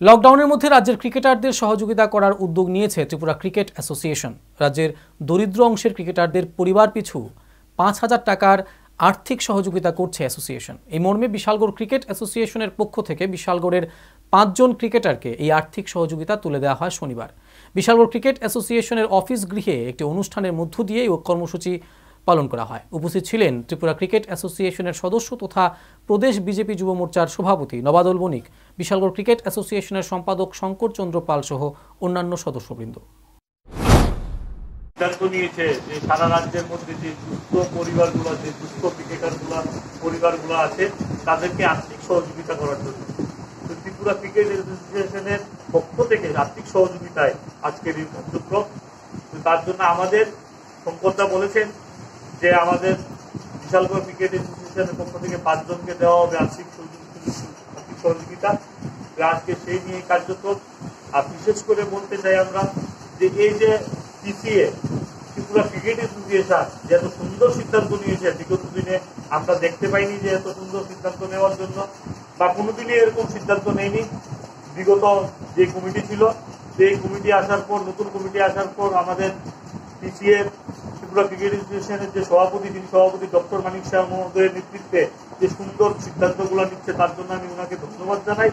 লকডাউনের মধ্যে রাজ্যের ক্রিকেটারদের সহযোগিতা করার উদ্যোগ নিয়েছে ত্রিপুরা ক্রিকেট অ্যাসোসিয়েশন। রাজ্যের দরিদ্র অংশের ক্রিকেটারদের পরিবার পিছু পাঁচ হাজার টাকার আর্থিক সহযোগিতা করছে অ্যাসোসিয়েশন। এই মর্মে বিশালগড় ক্রিকেট অ্যাসোসিয়েশনের পক্ষ থেকে বিশালগড়ের পাঁচজন ক্রিকেটারকে এই আর্থিক সহযোগিতা তুলে দেওয়া হয় শনিবার। বিশালগড় ক্রিকেট অ্যাসোসিয়েশনের অফিস গৃহে একটি অনুষ্ঠানের মধ্য দিয়ে এই কর্মসূচি পালন করা হয়। উপস্থিত ছিলেন ত্রিপুরা ক্রিকেট অ্যাসোসিয়েশনের সদস্য তথা প্রদেশ বিজেপি যুব মোর্চার সভাপতি নবাদল বণিক বিশালগড় ক্রিকেট অ্যাসোসিয়েশনের সম্পাদক শঙ্কর চন্দ্র পাল সহ অন্যান্য সদস্যবৃন্দ। সিদ্ধান্ত নিয়েছে যে সারা রাজ্যের মধ্যে যে দুস্থ পরিবারগুলো যে দুস্থ ক্রিকেটারগুলো, পরিবারগুলো আছে, তাদেরকে আর্থিক সহযোগিতা করার জন্য। তো ত্রিপুরা ক্রিকেট অ্যাসোসিয়েশনের পক্ষ থেকে আর্থিক সহযোগিতায় আজকের এই কার্যক্রম তার জন্য আমাদের শঙ্করদা বলেছেন যে আমাদের বিশালগড় ক্রিকেট অ্যাসোসিয়েশনের পক্ষ থেকে পাঁচজনকে দেওয়া হবে আর্থিক আর্থিক সহযোগিতা আজকে সেই নিয়ে কার্যক্রম। আর বিশেষ করে বলতে চাই আমরা যে এই যে পিসিএ ত্রিপুরা ক্রিকেট অ্যাসোসিয়েশন যে এত সুন্দর সিদ্ধান্ত নিয়েছে, বিগত দিনে আমরা দেখতে পাইনি যে এত সুন্দর সিদ্ধান্ত নেওয়ার জন্য বা কোনোদিনই এরকম সিদ্ধান্ত নেয়নি বিগত যে কমিটি ছিল, সেই কমিটি আসার পর, নতুন কমিটি আসার পর আমাদের পিসিএ ত্রিপুরা ক্রিকেট অ্যাসোসিয়েশনের যে সভাপতি, তিনি সভাপতি ডক্টর মানিক শাহ মহোদয়ের নেতৃত্বে যে সুন্দর সিদ্ধান্তগুলো নিচ্ছে, তার জন্য আমি ওনাকে ধন্যবাদ জানাই।